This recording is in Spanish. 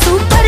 super